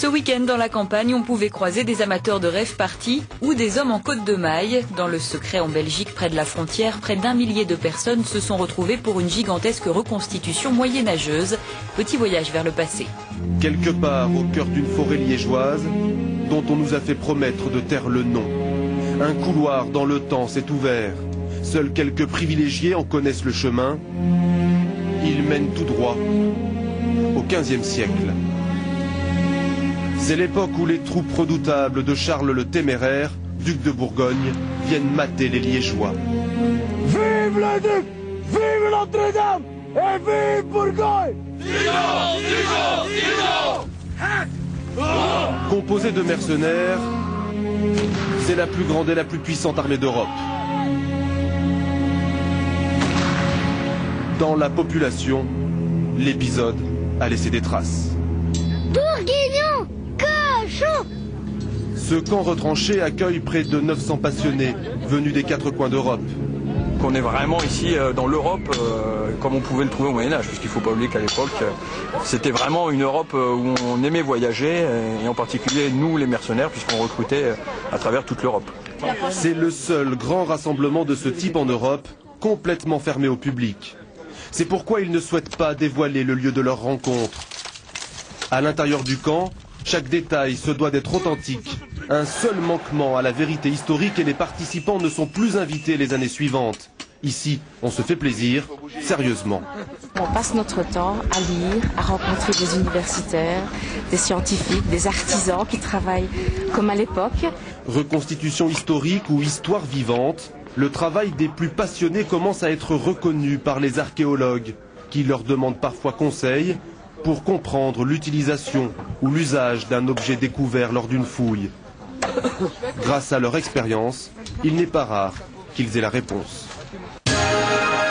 Ce week-end, dans la campagne, on pouvait croiser des amateurs de rêve partis ou des hommes en côte de maille. Dans le secret, en Belgique, près de la frontière, près d'un millier de personnes se sont retrouvées pour une gigantesque reconstitution moyenâgeuse. Petit voyage vers le passé. Quelque part au cœur d'une forêt liégeoise, dont on nous a fait promettre de taire le nom. Un couloir dans le temps s'est ouvert. Seuls quelques privilégiés en connaissent le chemin. Il mène tout droit au XVe siècle. C'est l'époque où les troupes redoutables de Charles le Téméraire, duc de Bourgogne, viennent mater les Liégeois. Vive le duc Vive Notre-Dame Et vive Bourgogne Composée de mercenaires, c'est la plus grande et la plus puissante armée d'Europe. Dans la population, l'épisode a laissé des traces. Ce camp retranché accueille près de 900 passionnés venus des quatre coins d'Europe. qu'on est vraiment ici euh, dans l'Europe euh, comme on pouvait le trouver au Moyen Âge, parce qu'il ne faut pas oublier qu'à l'époque, euh, c'était vraiment une Europe où on aimait voyager, et en particulier nous les mercenaires, puisqu'on recrutait à travers toute l'Europe. C'est le seul grand rassemblement de ce type en Europe, complètement fermé au public. C'est pourquoi ils ne souhaitent pas dévoiler le lieu de leur rencontre. À l'intérieur du camp, chaque détail se doit d'être authentique. Un seul manquement à la vérité historique et les participants ne sont plus invités les années suivantes. Ici, on se fait plaisir, sérieusement. On passe notre temps à lire, à rencontrer des universitaires, des scientifiques, des artisans qui travaillent comme à l'époque. Reconstitution historique ou histoire vivante, le travail des plus passionnés commence à être reconnu par les archéologues, qui leur demandent parfois conseil pour comprendre l'utilisation ou l'usage d'un objet découvert lors d'une fouille. Grâce à leur expérience, il n'est pas rare qu'ils aient la réponse.